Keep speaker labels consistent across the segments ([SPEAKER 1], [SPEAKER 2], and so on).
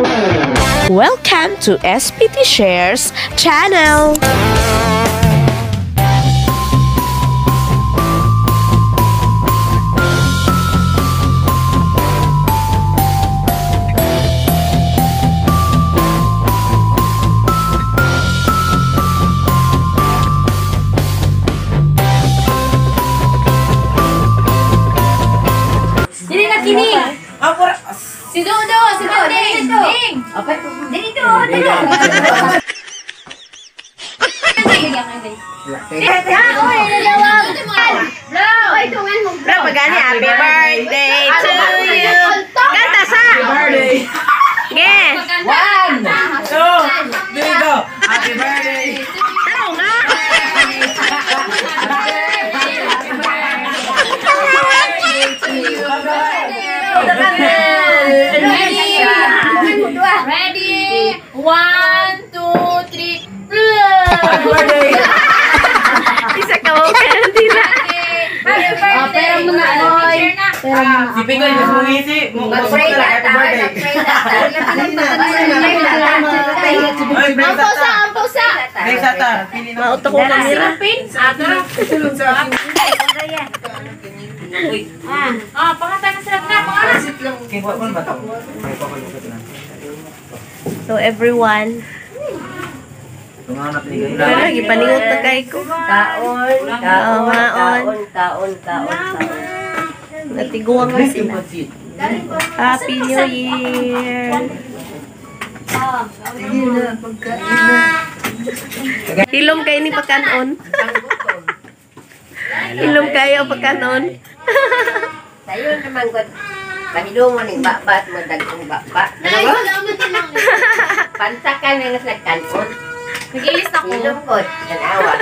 [SPEAKER 1] Welcome to SPT Shares channel.
[SPEAKER 2] Dodo.
[SPEAKER 1] Bro, pagani, happy birthday to you. Kanta sa!
[SPEAKER 3] Birthday.
[SPEAKER 1] Ge!
[SPEAKER 3] One, two, three, go. Happy birthday.
[SPEAKER 1] Ano nga?
[SPEAKER 2] Ready? One, two, three.
[SPEAKER 3] Happy birthday.
[SPEAKER 1] Isa ka mo kaya tila.
[SPEAKER 2] Happy birthday.
[SPEAKER 4] pera mo na, Oy.
[SPEAKER 3] Ah, Si Picoy, mas mungisi. Mag-pray na. Happy birthday. Ay, break
[SPEAKER 2] Ampo sa,
[SPEAKER 3] sa.
[SPEAKER 2] ampo sa.
[SPEAKER 3] Break sa ta. Pili na.
[SPEAKER 1] Mauto ko kamera.
[SPEAKER 3] Sulod sa akin.
[SPEAKER 2] Ah, pangatay na sila na, pangalan.
[SPEAKER 3] Kaya pa ba ito? Ay, pa na.
[SPEAKER 1] So everyone, pero gipaningot na kay ko.
[SPEAKER 4] Kaon,
[SPEAKER 1] maon.
[SPEAKER 4] kaon, kaon, kaon, kaon.
[SPEAKER 1] Natiguang na sila. Happy New Year! Hilom kayo ni pagkanon. Hilom kayo pagkanon.
[SPEAKER 4] Sayo naman ko, kahilo mo ning babat mo dagkong baba. Pantakan nga sa kanon.
[SPEAKER 2] Nag-ilis ako.
[SPEAKER 4] Hilom ko, yan awa.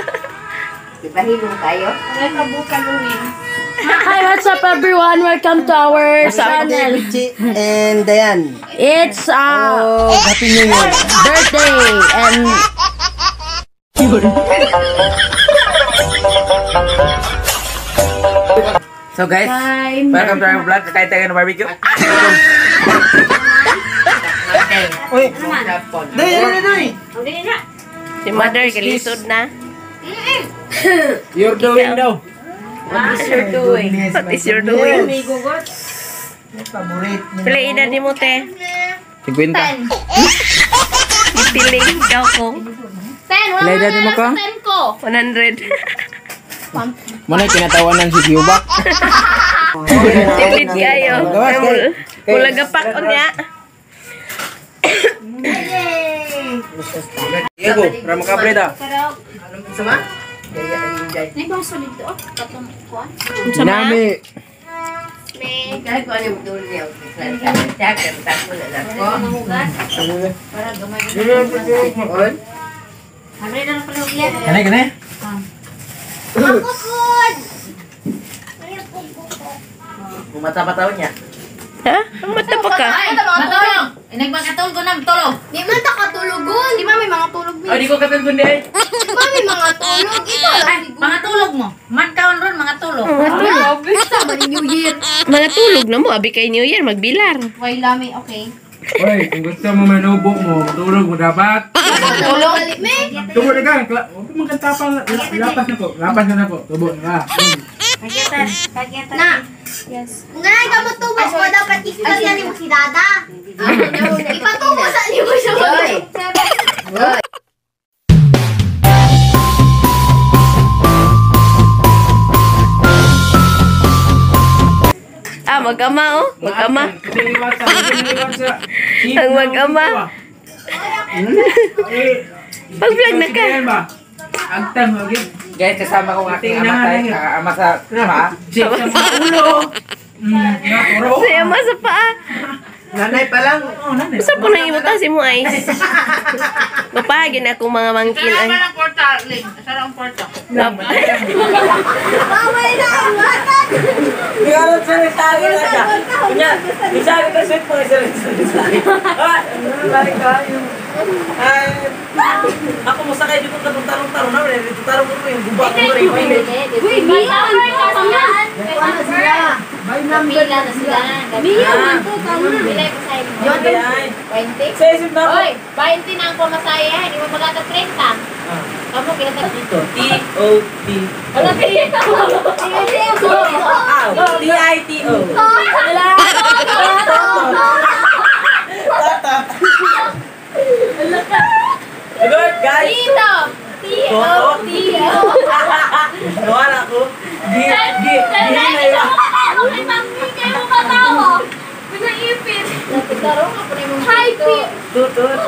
[SPEAKER 4] Ipahilom kayo.
[SPEAKER 5] Hi, what's up everyone? Welcome to our channel.
[SPEAKER 6] and Dayan.
[SPEAKER 5] It's uh
[SPEAKER 6] Oh, Happy New Year.
[SPEAKER 5] birthday and
[SPEAKER 3] So guys, welcome to our vlog. Kakain tayo ng barbecue. Uy, Day, day, day.
[SPEAKER 1] Si mother galisod na.
[SPEAKER 3] You're doing daw.
[SPEAKER 1] What is your doing? What is your doing?
[SPEAKER 6] Favorite.
[SPEAKER 1] Pila edad ni mo te?
[SPEAKER 3] 50.
[SPEAKER 1] Itiling daw ko.
[SPEAKER 2] Ten, wala
[SPEAKER 3] Ilan edad mo
[SPEAKER 2] ko.
[SPEAKER 1] 100.
[SPEAKER 3] Muna kinatawanan si Cuba.
[SPEAKER 1] Tipid kayo.
[SPEAKER 3] Gawas, kay- kay-
[SPEAKER 1] Mula gapak o niya.
[SPEAKER 3] Diego, rama ka breda.
[SPEAKER 4] Sama?
[SPEAKER 2] May bang solid to? Katong kuan?
[SPEAKER 4] Kahit ko ano yung dulo niya. Siya, kaya mo na na ko. Para gamay ko.
[SPEAKER 2] Hamre
[SPEAKER 3] Kanay, kanay. Bumata-bataw niya.
[SPEAKER 1] Ha? Ang mata pa ka?
[SPEAKER 2] Ay, matulog. Nagpagkatulog ko na, tulog. Di man ta katulugon. Di ba may mga tulog mo?
[SPEAKER 3] Oh, di ko katun kundi ay.
[SPEAKER 2] Di ba may mga tulog? Ito lang. Mga tulog mo. Man kaon ron, mga tulog.
[SPEAKER 1] Mga tulog.
[SPEAKER 2] Basta ba New Year?
[SPEAKER 1] Mga tulog na mo. Abi kay New Year. Magbilar.
[SPEAKER 2] Why lami, okay.
[SPEAKER 3] Oy, kung gusto mo manubok mo, tulog mo dapat.
[SPEAKER 2] Tulog.
[SPEAKER 3] Tubo na ka. Huwag ka magkatapang. Lapas na po. Lapas na na po. Tubo na ka.
[SPEAKER 2] Na. Yes. Nanay ka mo tubo ko dapat istorya ni mo si Dada. Ipatubo sa ni mo siya.
[SPEAKER 4] Hoy. Hoy.
[SPEAKER 1] Mag-ama oh. Mag-ama.
[SPEAKER 3] Sa. Sa.
[SPEAKER 1] Ang mag-ama. Pag-vlog na ka.
[SPEAKER 3] Agtang magin. Guys, kasama ko ng ating ama sa ama sa ama. Sa ulo. Mm, nga puro.
[SPEAKER 1] Saya masa pa.
[SPEAKER 6] Nanay pa lang.
[SPEAKER 3] Oh, nanay.
[SPEAKER 1] Sa po nang imuta si mo ay. Mapahagin ako mga mangkin ay.
[SPEAKER 2] ang porta, Ling. Sara ang porta.
[SPEAKER 3] Di ka salitago na siya. Kanya, isabi ka sweet mo isa rin salitago. Ah, balik ka. Ay, ako mo sakay dito ka tarong-tarong na. Dito tarong ko yung gubak mo rin.
[SPEAKER 2] Uy, Mia! Ano sila? Kapila na sila.
[SPEAKER 5] Mia,
[SPEAKER 3] Ah.
[SPEAKER 5] ito, tama.
[SPEAKER 2] Kapila yung masaya mo.
[SPEAKER 3] Yun, ay.
[SPEAKER 2] 20?
[SPEAKER 3] Sa isip na ako.
[SPEAKER 2] Oy, 20 na ang pumasaya. Hindi mo magkata 30.
[SPEAKER 3] Ah,
[SPEAKER 2] Kamu, pinatag.
[SPEAKER 3] Ito, T-O-T.
[SPEAKER 2] Wala, pinatag.
[SPEAKER 3] Ow, T-I-T-O. Good, guys.
[SPEAKER 2] Tito! T-O-T-O.
[SPEAKER 3] Nawala ko. Gi, gi na yun.
[SPEAKER 2] Ako may mamigay mo matawa. Pinaipit. Nagkaroon ka po yung Hi, Pete.
[SPEAKER 3] Tutut.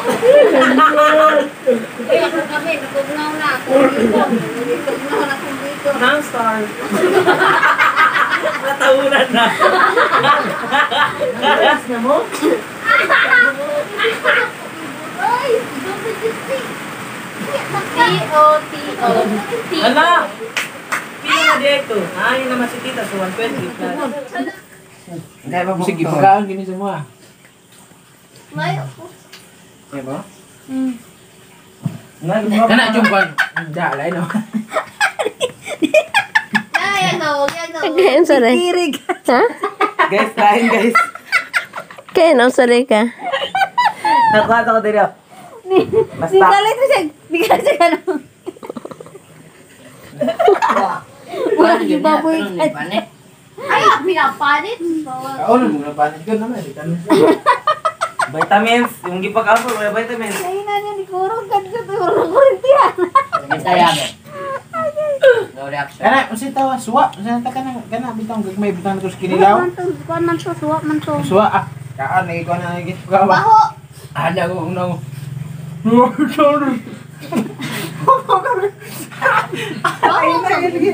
[SPEAKER 2] Ay, ako kami. Nagugnaw na ako. Nagugnaw na ako dito.
[SPEAKER 3] Nang star. Nataunan na. Naras na mo?
[SPEAKER 2] T-O-T-O.
[SPEAKER 3] Ala! Na dito. Ah, yun naman si tita sa 120 plus.
[SPEAKER 6] Sige, pagkaan gini semua.
[SPEAKER 2] Mayo.
[SPEAKER 6] Ya ba?
[SPEAKER 3] Kana
[SPEAKER 6] jumpan. Hindi, lain no.
[SPEAKER 2] Ay, yan na. Huwag yan na.
[SPEAKER 1] Kaya sa rin. Ha?
[SPEAKER 3] Guys, kain guys.
[SPEAKER 1] Kaya na sa rin ka.
[SPEAKER 3] Nakuha ko dito. Basta.
[SPEAKER 5] Galit mo siya. Bigla siya ka naman. Wala yung baboy.
[SPEAKER 2] Ay, pinapanit.
[SPEAKER 6] Oo, nung mga panig ko naman. Di kami.
[SPEAKER 3] Vitamins. Yung gipag-apple, may vitamins.
[SPEAKER 5] Ay, na niya, ni Kurong. Ganito, Kurong kurintiyan.
[SPEAKER 6] Kana, usi tawa, suwa. Usi ta kana, kana bitang gagmay bitang ko kinilaw.
[SPEAKER 5] Kuwan man to, suwa man to.
[SPEAKER 6] Suwa ah. Kaan lagi ko na. Gawa.
[SPEAKER 2] Baho.
[SPEAKER 6] Ada ko no.
[SPEAKER 2] Baho.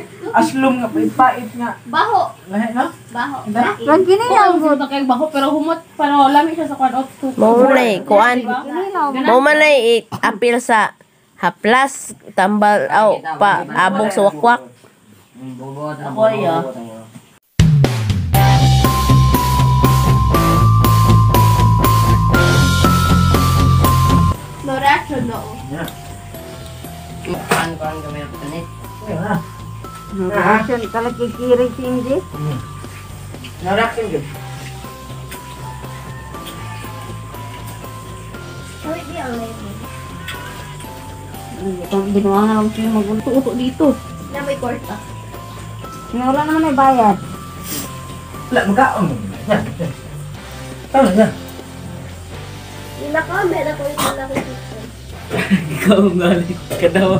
[SPEAKER 6] Aslum nga pait nga.
[SPEAKER 2] Baho.
[SPEAKER 6] Lahi no?
[SPEAKER 2] Baho.
[SPEAKER 5] Wag ginilaw
[SPEAKER 7] Ang
[SPEAKER 5] good.
[SPEAKER 7] gusto kay baho pero humot pero lami siya sa kwan.
[SPEAKER 1] Mo na eh, kuan. Mo man na eh, apil sa haplas, tambal, aw, pa, abong sa wakwak.
[SPEAKER 3] Ako ay ah.
[SPEAKER 2] Loracho, no.
[SPEAKER 5] Action, kalat kay kirig si Indy.
[SPEAKER 3] Naraksin ko.
[SPEAKER 2] Uy, di ang lady.
[SPEAKER 5] Itong ginawa nga lang siya magulto-uto dito.
[SPEAKER 2] Na may korta.
[SPEAKER 5] Wala naman ay bayad.
[SPEAKER 6] Wala magaon. Yan. Tama na.
[SPEAKER 2] Inakamera na ko yung malaki.
[SPEAKER 3] Ikaw ang galing. Kadawa.